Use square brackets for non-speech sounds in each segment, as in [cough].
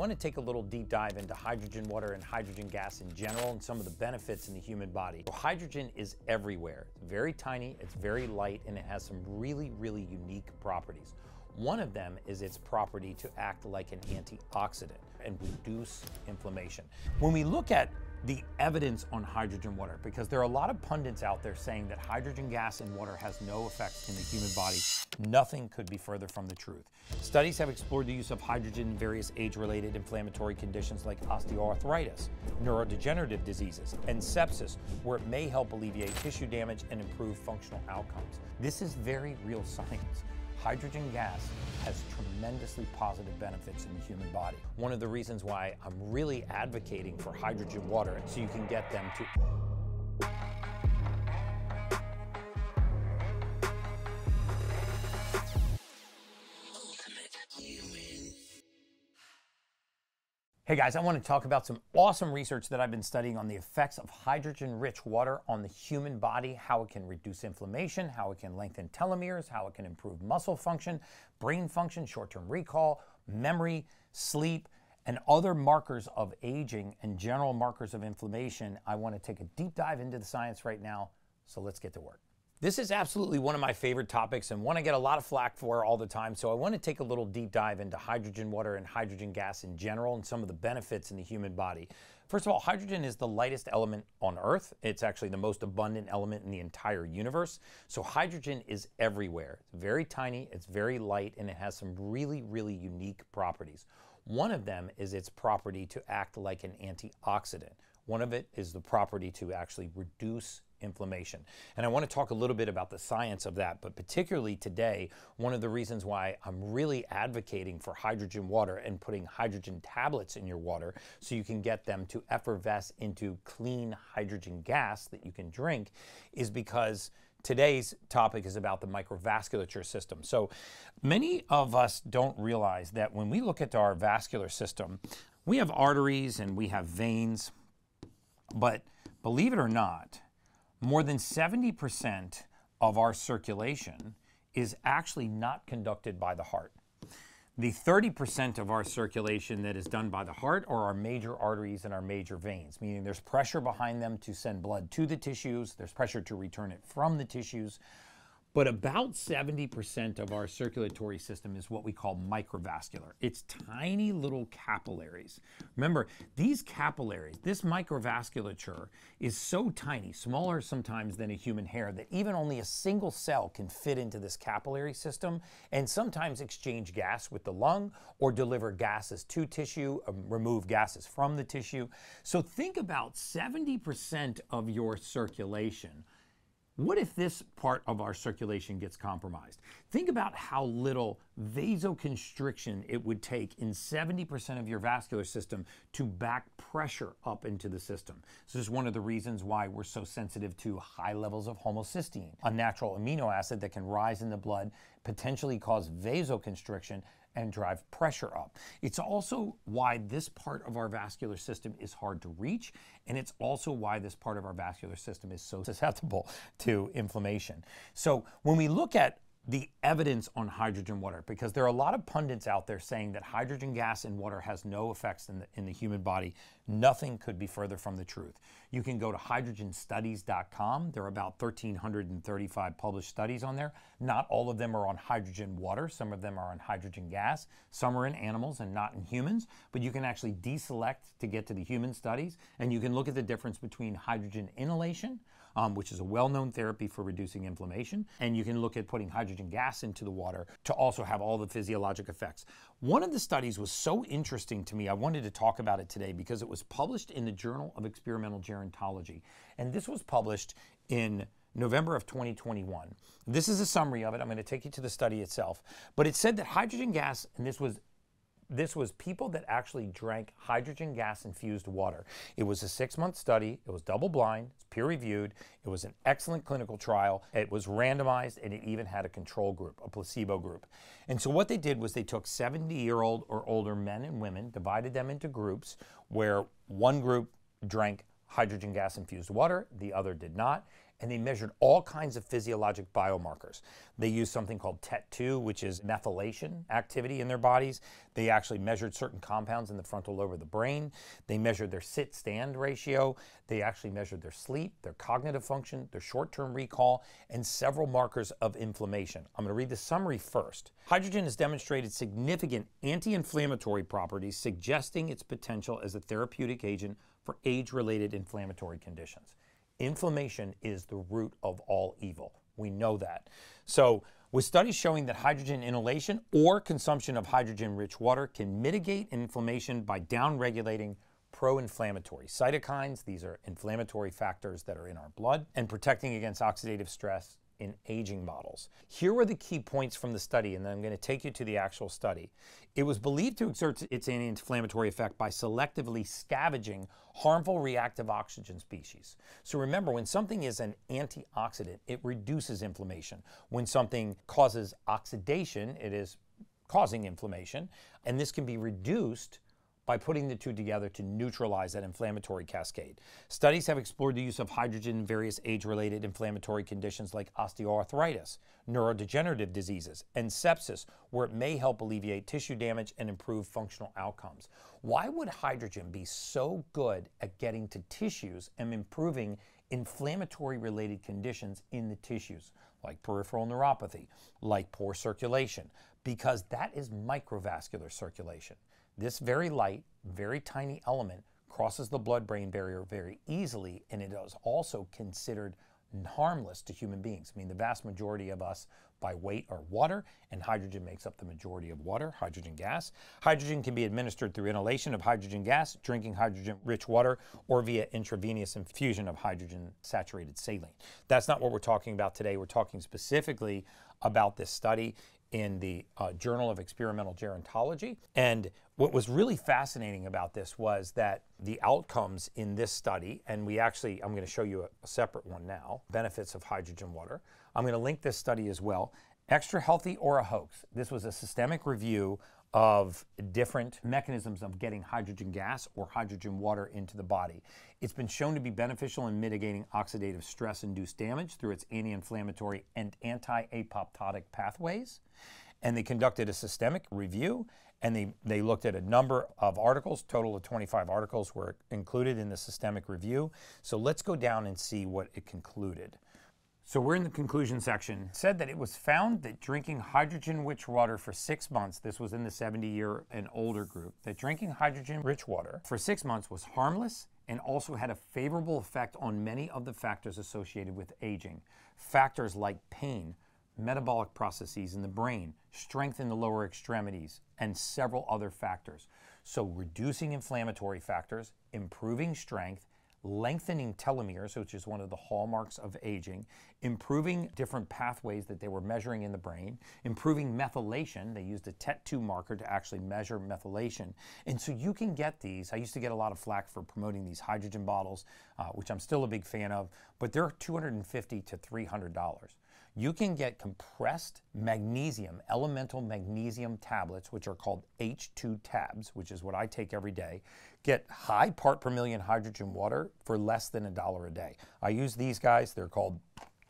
want to take a little deep dive into hydrogen water and hydrogen gas in general and some of the benefits in the human body. Hydrogen is everywhere. It's very tiny, it's very light, and it has some really, really unique properties. One of them is its property to act like an antioxidant and reduce inflammation. When we look at the evidence on hydrogen water because there are a lot of pundits out there saying that hydrogen gas in water has no effects in the human body. Nothing could be further from the truth. Studies have explored the use of hydrogen in various age related inflammatory conditions like osteoarthritis, neurodegenerative diseases, and sepsis, where it may help alleviate tissue damage and improve functional outcomes. This is very real [laughs] science hydrogen gas has tremendously positive benefits in the human body. One of the reasons why I'm really advocating for hydrogen water so you can get them to Hey guys, I want to talk about some awesome research that I've been studying on the effects of hydrogen rich water on the human body, how it can reduce inflammation, how it can lengthen telomeres, how it can improve muscle function, brain function, short term recall, memory, sleep, and other markers of aging and general markers of inflammation. I want to take a deep dive into the science right now, so let's get to work. This is absolutely one of my favorite topics and one I get a lot of flack for all the time. So I want to take a little deep dive into hydrogen water and hydrogen gas in general and some of the benefits in the human body. First of all, hydrogen is the lightest element on Earth. It's actually the most abundant element in the entire universe. So hydrogen is everywhere. It's very tiny, it's very light, and it has some really, really unique properties. One of them is its property to act like an antioxidant. One of it is the property to actually reduce inflammation. And I want to talk a little bit about the science of that, but particularly today, one of the reasons why I'm really advocating for hydrogen water and putting hydrogen tablets in your water so you can get them to effervesce into clean hydrogen gas that you can drink is because today's topic is about the microvasculature system. So many of us don't realize that when we look at our vascular system, we have arteries and we have veins, but believe it or not, more than 70% of our circulation is actually not conducted by the heart. The 30% of our circulation that is done by the heart are our major arteries and our major veins, meaning there's pressure behind them to send blood to the tissues, there's pressure to return it from the tissues. But about 70% of our circulatory system is what we call microvascular. It's tiny little capillaries. Remember, these capillaries, this microvasculature is so tiny, smaller sometimes than a human hair, that even only a single cell can fit into this capillary system and sometimes exchange gas with the lung or deliver gases to tissue, um, remove gases from the tissue. So think about 70% of your circulation what if this part of our circulation gets compromised? Think about how little vasoconstriction it would take in 70% of your vascular system to back pressure up into the system. This is one of the reasons why we're so sensitive to high levels of homocysteine, a natural amino acid that can rise in the blood, potentially cause vasoconstriction, and drive pressure up. It's also why this part of our vascular system is hard to reach, and it's also why this part of our vascular system is so [laughs] susceptible to inflammation. So when we look at the evidence on hydrogen water because there are a lot of pundits out there saying that hydrogen gas in water has no effects in the, in the human body. Nothing could be further from the truth. You can go to hydrogenstudies.com. There are about 1,335 published studies on there. Not all of them are on hydrogen water. Some of them are on hydrogen gas. Some are in animals and not in humans. But you can actually deselect to get to the human studies, and you can look at the difference between hydrogen inhalation, um, which is a well known therapy for reducing inflammation. And you can look at putting hydrogen gas into the water to also have all the physiologic effects. One of the studies was so interesting to me, I wanted to talk about it today because it was published in the Journal of Experimental Gerontology. And this was published in November of 2021. This is a summary of it. I'm going to take you to the study itself. But it said that hydrogen gas, and this was this was people that actually drank hydrogen gas infused water. It was a six month study. It was double blind, it's peer reviewed. It was an excellent clinical trial. It was randomized and it even had a control group, a placebo group. And so what they did was they took 70 year old or older men and women, divided them into groups where one group drank hydrogen gas infused water, the other did not and they measured all kinds of physiologic biomarkers. They used something called TET2, which is methylation activity in their bodies. They actually measured certain compounds in the frontal lobe of the brain. They measured their sit stand ratio. They actually measured their sleep, their cognitive function, their short term recall, and several markers of inflammation. I'm going to read the summary first. Hydrogen has demonstrated significant anti inflammatory properties, suggesting its potential as a therapeutic agent for age related inflammatory conditions. Inflammation is the root of all evil. We know that. So, with studies showing that hydrogen inhalation or consumption of hydrogen rich water can mitigate inflammation by downregulating pro inflammatory cytokines, these are inflammatory factors that are in our blood, and protecting against oxidative stress in aging models. Here were the key points from the study, and then I'm going to take you to the actual study. It was believed to exert its anti inflammatory effect by selectively scavenging harmful reactive oxygen species. So remember, when something is an antioxidant, it reduces inflammation. When something causes oxidation, it is causing inflammation, and this can be reduced by putting the two together to neutralize that inflammatory cascade. Studies have explored the use of hydrogen in various age related inflammatory conditions like osteoarthritis, neurodegenerative diseases, and sepsis, where it may help alleviate tissue damage and improve functional outcomes. Why would hydrogen be so good at getting to tissues and improving inflammatory related conditions in the tissues? like peripheral neuropathy, like poor circulation, because that is microvascular circulation. This very light, very tiny element crosses the blood brain barrier very easily, and it is also considered harmless to human beings. I mean, the vast majority of us by weight are water, and hydrogen makes up the majority of water, hydrogen gas. Hydrogen can be administered through inhalation of hydrogen gas, drinking hydrogen rich water, or via intravenous infusion of hydrogen saturated saline. That's not what we're talking about today. We're talking specifically about this study in the uh, Journal of Experimental Gerontology. And what was really fascinating about this was that the outcomes in this study, and we actually, I'm going to show you a, a separate one now benefits of hydrogen water. I'm going to link this study as well. Extra Healthy or a Hoax. This was a systemic review of different mechanisms of getting hydrogen gas or hydrogen water into the body. It's been shown to be beneficial in mitigating oxidative stress induced damage through its anti inflammatory and anti apoptotic pathways. And they conducted a systemic review and they, they looked at a number of articles. Total of 25 articles were included in the systemic review. So let's go down and see what it concluded. So we're in the conclusion section. Said that it was found that drinking hydrogen-rich water for six months, this was in the 70-year and older group, that drinking hydrogen-rich water for six months was harmless and also had a favorable effect on many of the factors associated with aging. Factors like pain, metabolic processes in the brain, strength in the lower extremities, and several other factors. So reducing inflammatory factors, improving strength, lengthening telomeres, which is one of the hallmarks of aging, improving different pathways that they were measuring in the brain, improving methylation. They used a TET2 marker to actually measure methylation. And so you can get these. I used to get a lot of flack for promoting these hydrogen bottles, uh, which I'm still a big fan of, but they're 250 to $300 you can get compressed magnesium, elemental magnesium tablets, which are called H2 tabs, which is what I take every day. Get high part per million hydrogen water for less than a dollar a day. I use these guys, they're called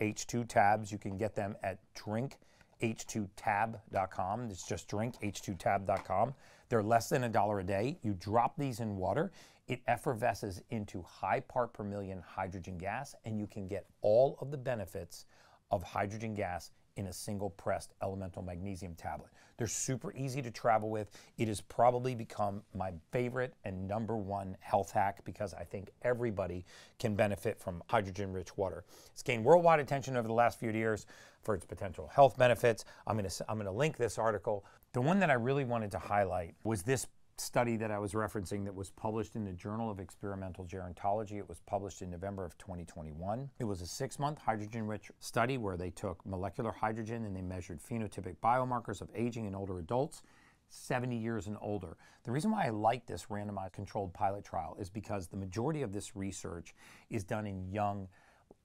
H2 tabs. You can get them at drinkhh2tab.com. It's just drinkhh2tab.com. They're less than a dollar a day. You drop these in water, it effervesces into high part per million hydrogen gas, and you can get all of the benefits of hydrogen gas in a single pressed elemental magnesium tablet. They're super easy to travel with. It has probably become my favorite and number one health hack because I think everybody can benefit from hydrogen rich water. It's gained worldwide attention over the last few years for its potential health benefits. I'm to I'm to link this article. The one that I really wanted to highlight was this study that I was referencing that was published in the Journal of Experimental Gerontology. It was published in November of 2021. It was a six month hydrogen rich study where they took molecular hydrogen and they measured phenotypic biomarkers of aging in older adults. 70 years and older. The reason why I like this randomized controlled pilot trial is because the majority of this research is done in young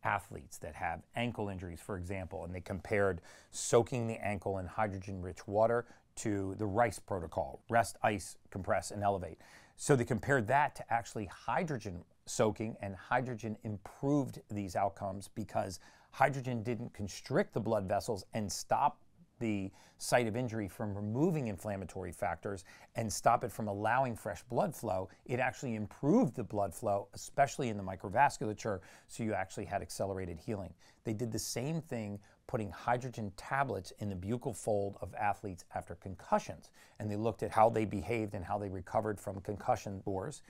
athletes that have ankle injuries, for example, and they compared soaking the ankle in hydrogen rich water to the RICE protocol rest, ice, compress, and elevate. So they compared that to actually hydrogen soaking, and hydrogen improved these outcomes because hydrogen didn't constrict the blood vessels and stop the site of injury from removing inflammatory factors and stop it from allowing fresh blood flow, it actually improved the blood flow, especially in the microvasculature, so you actually had accelerated healing. They did the same thing putting hydrogen tablets in the buccal fold of athletes after concussions, and they looked at how they behaved and how they recovered from concussion scores,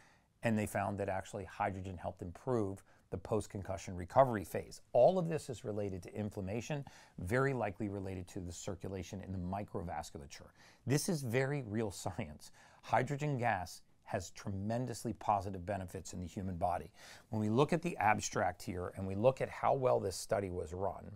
and they found that actually hydrogen helped improve the post concussion recovery phase. All of this is related to inflammation, very likely related to the circulation in the microvasculature. This is very real [laughs] science. Hydrogen gas has tremendously positive benefits in the human body. When we look at the abstract here and we look at how well this study was run,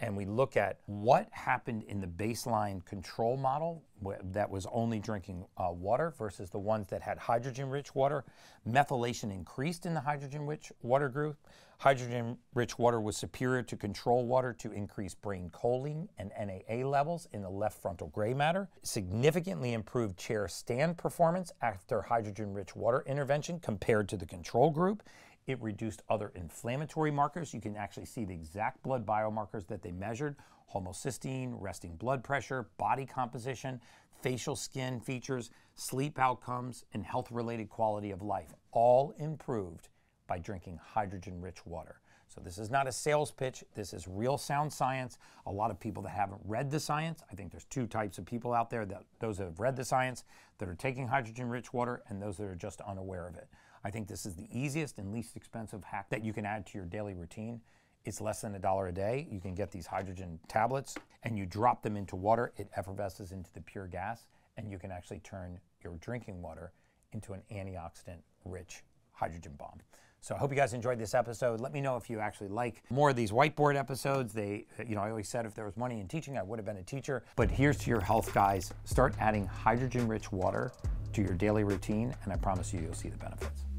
and we look at what happened in the baseline control model that was only drinking uh, water versus the ones that had hydrogen rich water, methylation increased in the hydrogen rich water group. Hydrogen rich water was superior to control water to increase brain choline and NAA levels in the left frontal gray matter, significantly improved chair stand performance after hydrogen rich water intervention compared to the control group it reduced other inflammatory markers. You can actually see the exact blood biomarkers that they measured homocysteine, resting blood pressure, body composition, facial skin features, sleep outcomes, and health related quality of life, all improved by drinking hydrogen rich water. So, this is not a sales pitch. This is real sound science. A lot of people that haven't read the science, I think there's two types of people out there that those that have read the science that are taking hydrogen rich water and those that are just unaware of it. I think this is the easiest and least expensive hack that you can add to your daily routine. It's less than a dollar a day. You can get these hydrogen tablets and you drop them into water. It effervesces into the pure gas, and you can actually turn your drinking water into an antioxidant rich hydrogen bomb. So I hope you guys enjoyed this episode. Let me know if you actually like more of these whiteboard episodes. They, you know, I always said if there was money in teaching, I would have been a teacher. But here's to your health, guys. Start adding hydrogen rich water to your daily routine, and I promise you, you'll see the benefits.